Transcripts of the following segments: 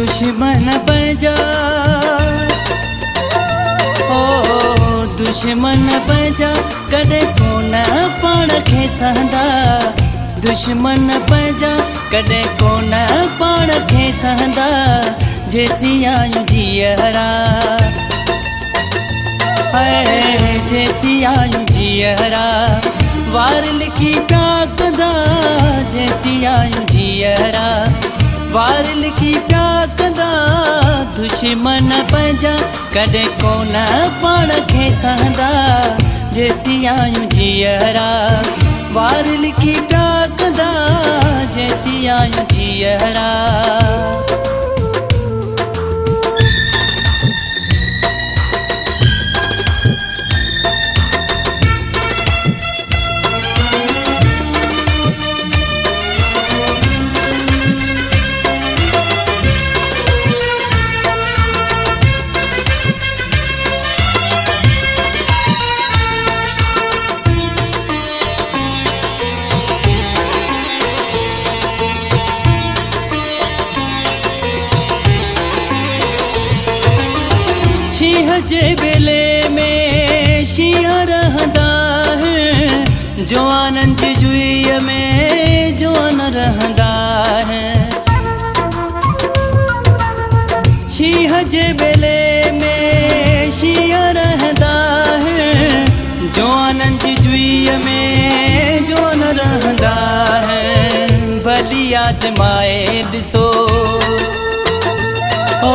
दुश्मन बन जा। ओ, दुश्मन बन जा। कद को न पाण के सहंदा। दुश्मन बन जा। कद को न पाण के सहंदा। जेसी आयूं जीअरा जेसी आयूं जीअरा वार लिखी टाकंदा जेसी आयूं जियरा वार लिखी पिया कंदा दुश्मन पंहिंजा कॾहिं कोन पाण खे सहंदा जेसी आयूं जीअरा वार लिखी पिया कंदा जेसी आयूं जीअरा शींहं जे बेले में शींहं रहंदा आहिनि जवाननि जी जुईअ में जवान रहंदा आहिनि शींहं जे बेले में शींहं रहंदा आहिनि जवाननि जी जुईअ में जवान रहंदा आहिनि भली आजमाए ॾिसो ओ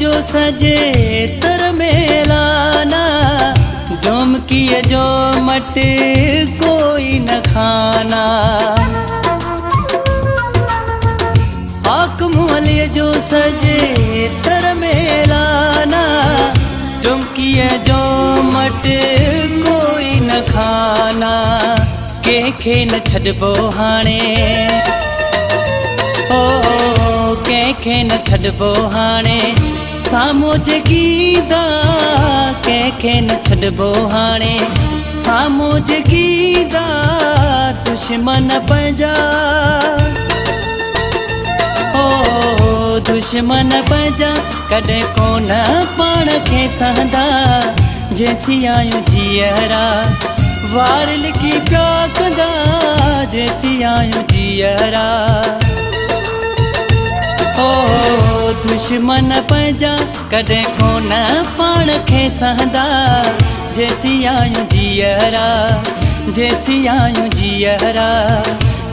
जो सजे तर मेलाना डोमकीअ जो मट कोई न खाना। हाकुम अलीअ जो सजे तर मेलाना डुमकीअ जो मट कोई न खाना। कंहिंखे न छॾिबो हाणे ओ कंहिंखे न छॾिबो हाणे साम्हूं जगीदा कंहिंखे न छॾिबो हाणे। साम्हूं जगीदा दुश्मन पंहिंजा दुश्मन पंहिंजा कॾहिं कोन पाण खे सहंदा। जेसी आयूं जीअरा। वार लिखी पिया कंदा जेसी आयूं जीअरा। ओ दुश्मन पंहिंजा कॾहिं कोन पाण खे सहंदा। जैसी आयूं जीअरा जैसी आयूं जीअरा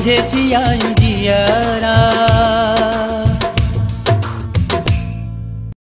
जैसी आयूं जीअरा